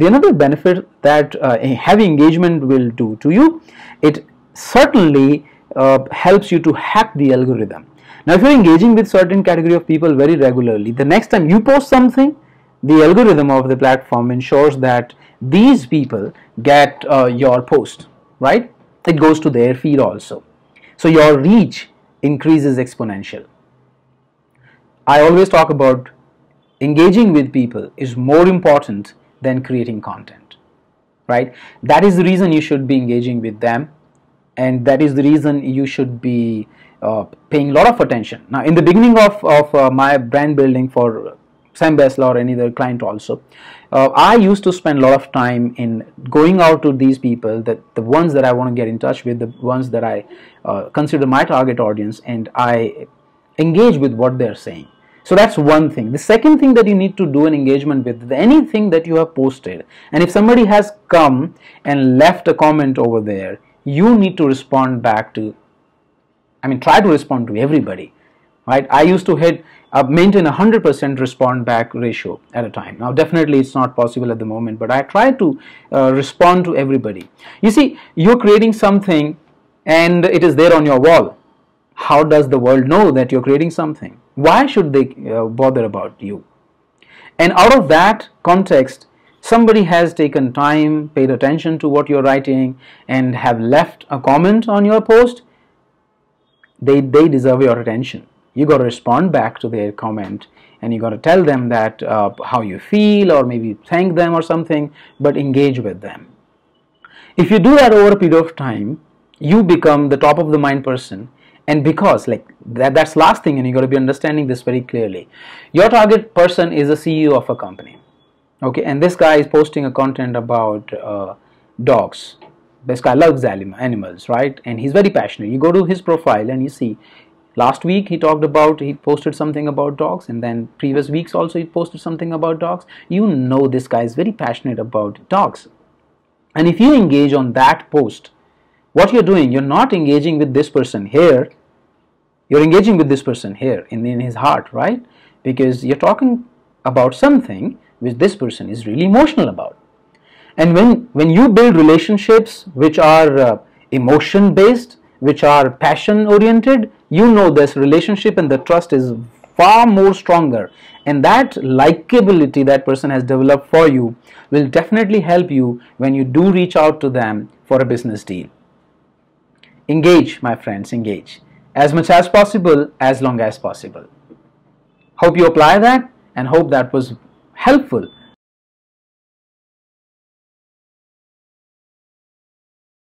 the another benefit that uh, heavy engagement will do to you, it certainly uh, helps you to hack the algorithm. Now, if you're engaging with certain category of people very regularly, the next time you post something, the algorithm of the platform ensures that these people get uh, your post, right? It goes to their feed also. So your reach increases exponential. I always talk about engaging with people is more important than creating content, right? That is the reason you should be engaging with them and that is the reason you should be uh, paying a lot of attention. Now, in the beginning of, of uh, my brand building for Sam Baisla or any other client also, uh, I used to spend a lot of time in going out to these people, that the ones that I want to get in touch with, the ones that I uh, consider my target audience, and I engage with what they're saying. So that's one thing. The second thing that you need to do an engagement with anything that you have posted, and if somebody has come and left a comment over there, you need to respond back to I mean, try to respond to everybody, right? I used to hit uh, maintain a hundred percent respond back ratio at a time. Now, definitely, it's not possible at the moment, but I try to uh, respond to everybody. You see, you're creating something, and it is there on your wall. How does the world know that you're creating something? Why should they uh, bother about you? And out of that context, somebody has taken time, paid attention to what you're writing, and have left a comment on your post they, they deserve your attention. You got to respond back to their comment and you got to tell them that uh, how you feel or maybe thank them or something, but engage with them. If you do that over a period of time, you become the top of the mind person and because like that, that's last thing and you got to be understanding this very clearly. Your target person is a ceo of a company okay? And this guy is posting a content about uh, dogs. This guy loves animals right? And he's very passionate. You go to his profile and you see last week he talked about he posted something about dogs and then previous weeks also he posted something about dogs. You know this guy is very passionate about dogs. And if you engage on that post what you're doing you're not engaging with this person here you're engaging with this person here in, in his heart right because you're talking about something which this person is really emotional about and when, when you build relationships which are uh, emotion based, which are passion oriented, you know this relationship and the trust is far more stronger. And that likability that person has developed for you will definitely help you when you do reach out to them for a business deal. Engage, my friends, engage. As much as possible, as long as possible. Hope you apply that and hope that was helpful